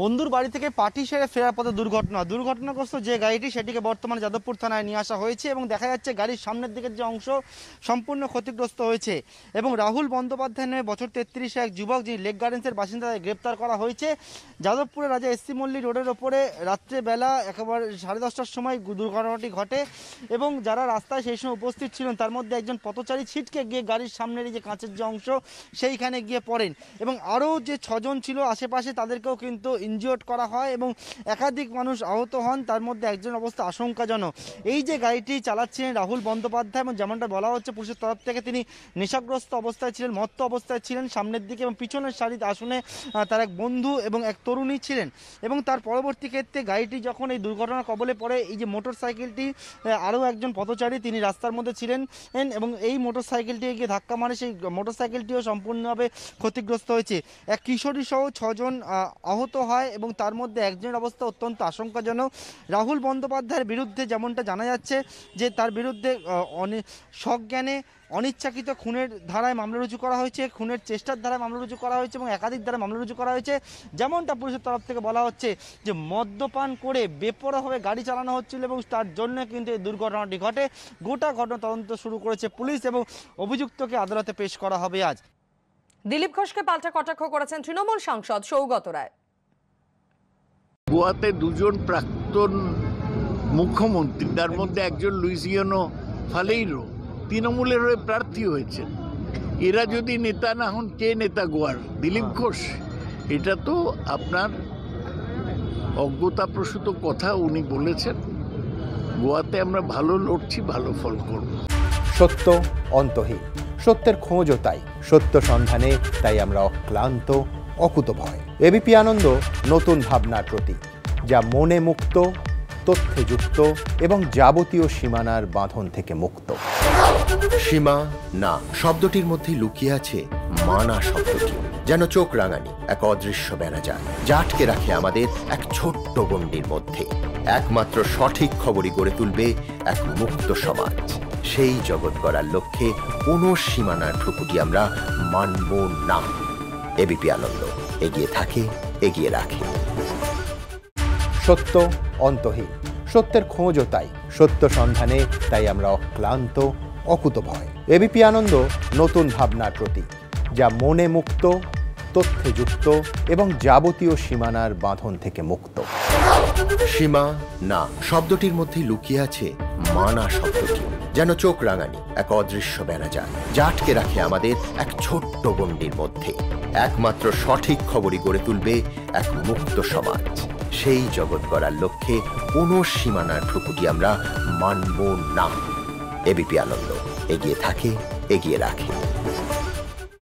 বন্ধুর বাড়ি থেকে পার্টি সেরে ফেরার পথে দুর্ঘটনা। দুর্ঘটনাগ্রস্ত যে গাড়িটি সেটিকে বর্তমানে যাদবপুর থানায় নিয়ে আসা হয়েছে এবং দেখা যাচ্ছে গাড়ির সামনের দিকের যে অংশ সম্পূর্ণ ক্ষতিগ্রস্ত হয়েছে এবং রাহুল বন্দ্যোপাধ্যায় নামে বছর তেত্রিশে এক যুবক যিনি লেক গার্ডেন্সের বাসিন্দা তাকে গ্রেপ্তার করা হয়েছে। যাদবপুরের রাজা এসসি মল্লি রোডের ওপরে রাত্রেবেলা একেবারে সাড়ে দশটার সময় দুর্ঘটনাটি ঘটে এবং যারা রাস্তায় সেই সময় উপস্থিত ছিলেন তার মধ্যে একজন পথচারী ছিটকে গিয়ে গাড়ির সামনের যে কাঁচের যে অংশ সেইখানে গিয়ে পড়েন এবং আরও যে ছজন ছিল আশেপাশে তাদেরকেও কিন্তু ইনজিওর্ড করা হয় এবং একাধিক মানুষ আহত হন, তার মধ্যে একজন অবস্থা আশঙ্কাজনক। এই যে গাড়িটি চালাচ্ছিলেন রাহুল বন্দ্যোপাধ্যায় এবং যেমনটা বলা হচ্ছে, পুলিশের তরফ থেকে তিনি নেশাগ্রস্ত অবস্থায় ছিলেন, মত্ত অবস্থায় ছিলেন। সামনের দিকে এবং পিছনের সারিতে আসনে তার এক বন্ধু এবং এক তরুণী ছিলেন। এবং তার পরবর্তী ক্ষেত্রে গাড়িটি যখন এই দুর্ঘটনার কবলে পড়ে, এই যে মোটর সাইকেলটি আরও একজন পথচারী তিনি রাস্তার মধ্যে ছিলেন এবং এই মোটর সাইকেলটি গিয়ে ধাক্কা মারে সেই মোটর সাইকেলটিও সম্পূর্ণভাবে ক্ষতিগ্রস্ত হয়েছে। এক কিশোরী সহ ছজন আহত হয়। এবং তার মধ্যে একজনের অবস্থা অত্যন্ত আশঙ্কাজনক। রাহুল বন্দ্যোপাধ্যায়ের বিরুদ্ধে যেমনটা জানা যাচ্ছে যে তার বিরুদ্ধে সজ্ঞানে অনিচ্ছাকৃত খুনের ধারায় মামলা রুজু করা হয়েছে, খুনের চেষ্টার ধারায় মামলা রুজু করা হয়েছে এবং একাধিক ধারায় মামলা রুজু করা হয়েছে। যেমনটা পুলিশের তরফ থেকে বলা হচ্ছে যে মদ্যপান করে বেপরোয়াভাবে গাড়ি চালানো হচ্ছিল এবং তার জন্য কিন্তু এই দুর্ঘটনাটি ঘটে। গোটা ঘটনা তদন্ত শুরু করেছে পুলিশ এবং অভিযুক্তকে আদালতে পেশ করা হবে আজ। দিলীপ ঘোষকে পাল্টা কটাক্ষ করেছেন তৃণমূল সাংসদ সৌগত রায়। গোয়াতে দুজন প্রাক্তন মুখ্যমন্ত্রী তার মধ্যে একজন লুইসিয়ানো ফালেইরো তৃণমূলের হয়ে প্রার্থী হয়েছেন। এরা যদি নেতা না হন কে নেতা গোয়ার? দিলীপ ঘোষ। এটা তো আপনার অজ্ঞতাপ্রসূত কথা উনি বলেছেন। গোয়াতে আমরা ভালো লড়ছি ভালো ফল করব। সত্য অন্তহীন। সত্যের খোঁজও তাই। সত্য সন্ধানে তাই আমরা অক্লান্ত অকুতভয়। এবিপি আনন্দ নতুন ভাবনার প্রতীক, যা মনে মুক্ত, তথ্যে যুক্ত এবং যাবতীয় সীমানার বাঁধন থেকে মুক্ত। সীমা না, শব্দটির মধ্যে লুকিয়ে আছে মানা শব্দটি, যেন চোখ রাঙানি, এক অদৃশ্য বেড়াজাল, যা আটকে রাখে আমাদের এক ছোট্ট গণ্ডির মধ্যে। একমাত্র সঠিক খবরই গড়ে তুলবে এক মুক্ত সমাজ। সেই জগৎ গড়ার লক্ষ্যে কোনো সীমানার ঠুকুটি আমরা মানব না। এবিপি আনন্দ। এগিয়ে থাকে এগিয়ে রাখে। সত্য অন্তহীন। সত্যের খোঁজও তাই। সত্য সন্ধানে তাই আমরা অক্লান্ত অকুতভয় এবিপি আনন্দ নতুন ভাবনার প্রতীক যা মনে মুক্ত তথ্যে যুক্ত এবং যাবতীয় সীমানার বাঁধন থেকে মুক্ত। সীমা না শব্দটির মধ্যে লুকিয়ে আছে মানা শব্দটি যেন চোখ রাঙানি, এক অদৃশ্য বেড়াজাল যা আটকে রাখে আমাদের এক ছোট্ট গণ্ডির মধ্যে। একমাত্র সঠিক খবরই গড়ে তুলবে এক মুক্ত সমাজ। সেই জগৎ গড়ার লক্ষ্যে কোনো সীমানার ঠুকুটি আমরা মানব না। এবিপি আনন্দ, এগিয়ে থাকে, এগিয়ে রাখে।